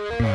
Mm-hmm.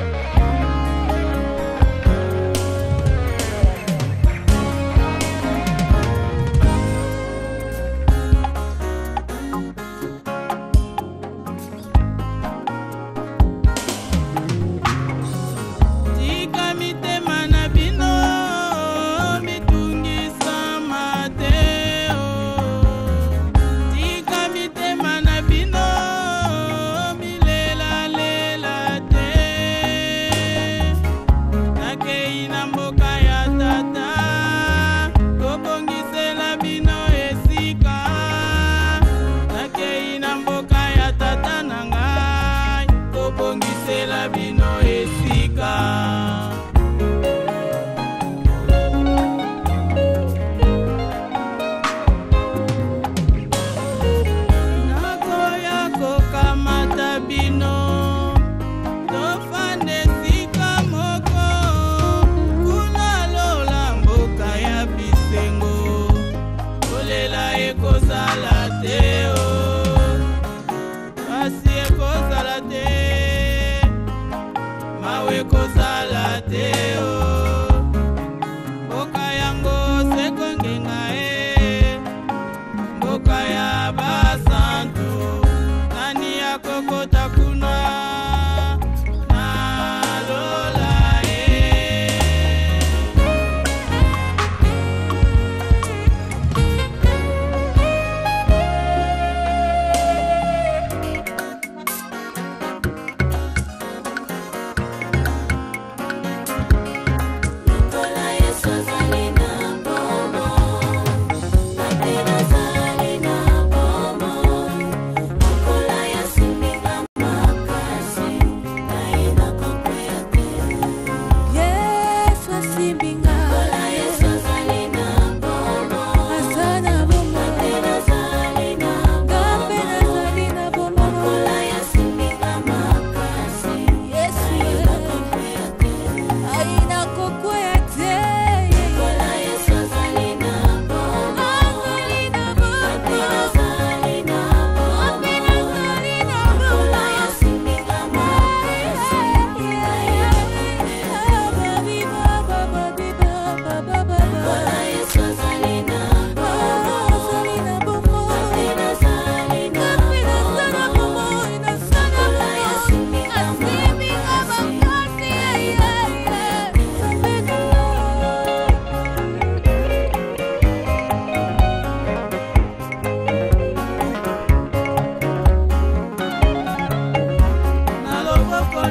pasi ekozala te mawa ekozala te o oh. mboka yango sekongenga e mboka ya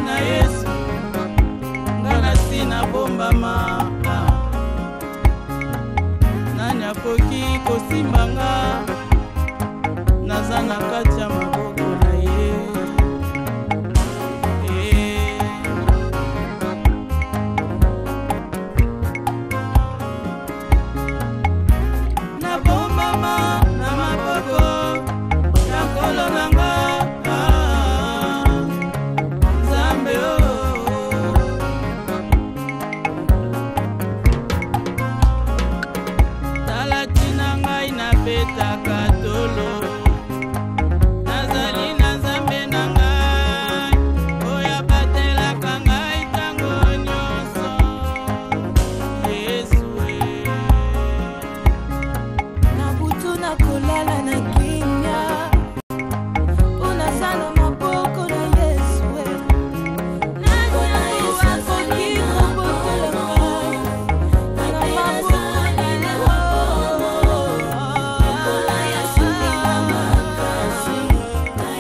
na yesu nga nasi nabombama nani akoki kosimbanga naza na kati